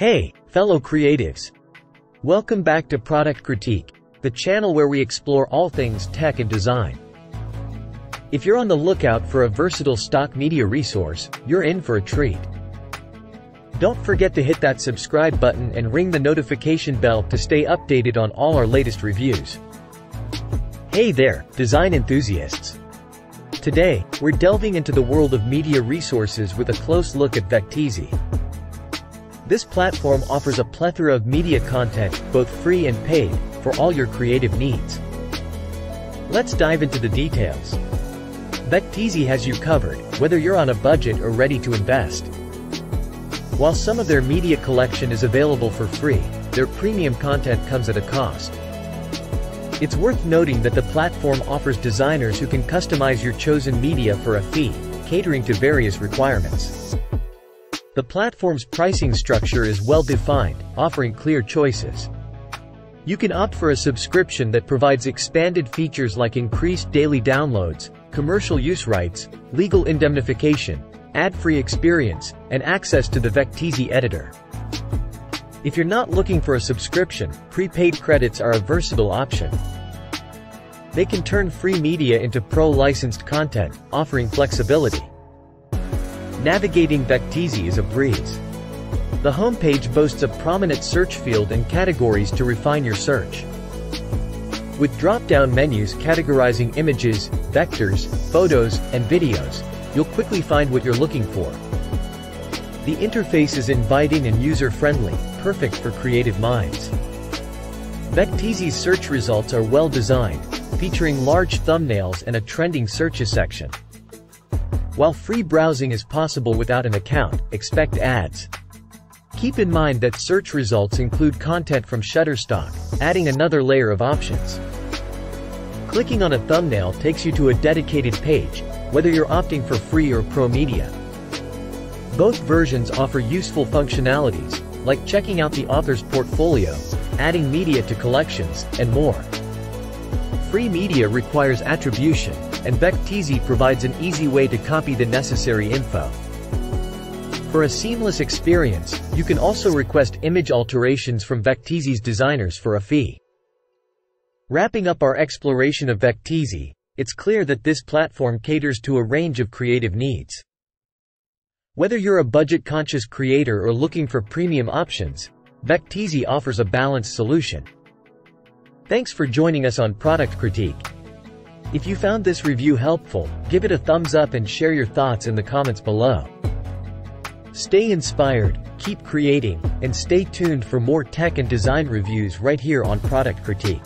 Hey, fellow creatives. Welcome back to Product Critique, the channel where we explore all things tech and design. If you're on the lookout for a versatile stock media resource, you're in for a treat. Don't forget to hit that subscribe button and ring the notification bell to stay updated on all our latest reviews. Hey there, design enthusiasts. Today, we're delving into the world of media resources with a close look at Vecteezy. This platform offers a plethora of media content, both free and paid, for all your creative needs. Let's dive into the details. Vecteezy has you covered, whether you're on a budget or ready to invest. While some of their media collection is available for free, their premium content comes at a cost. It's worth noting that the platform offers designers who can customize your chosen media for a fee, catering to various requirements. The platform's pricing structure is well defined, offering clear choices. You can opt for a subscription that provides expanded features like increased daily downloads, commercial use rights, legal indemnification, ad-free experience, and access to the Vecteezy editor. If you're not looking for a subscription, prepaid credits are a versatile option. They can turn free media into pro-licensed content, offering flexibility. Navigating Vecteezy is a breeze. The homepage boasts a prominent search field and categories to refine your search. With drop-down menus categorizing images, vectors, photos, and videos, you'll quickly find what you're looking for. The interface is inviting and user-friendly, perfect for creative minds. Vecteezy's search results are well designed, featuring large thumbnails and a trending searches section. While free browsing is possible without an account, expect ads. Keep in mind that search results include content from Shutterstock, adding another layer of options. Clicking on a thumbnail takes you to a dedicated page, whether you're opting for free or pro media. Both versions offer useful functionalities, like checking out the author's portfolio, adding media to collections, and more. Free media requires attribution, and Vecteezy provides an easy way to copy the necessary info. For a seamless experience, you can also request image alterations from Vecteezy's designers for a fee. Wrapping up our exploration of Vecteezy, it's clear that this platform caters to a range of creative needs. Whether you're a budget-conscious creator or looking for premium options, Vecteezy offers a balanced solution. Thanks for joining us on Product Critique. If you found this review helpful, give it a thumbs up and share your thoughts in the comments below. Stay inspired, keep creating, and stay tuned for more tech and design reviews right here on Product Critique.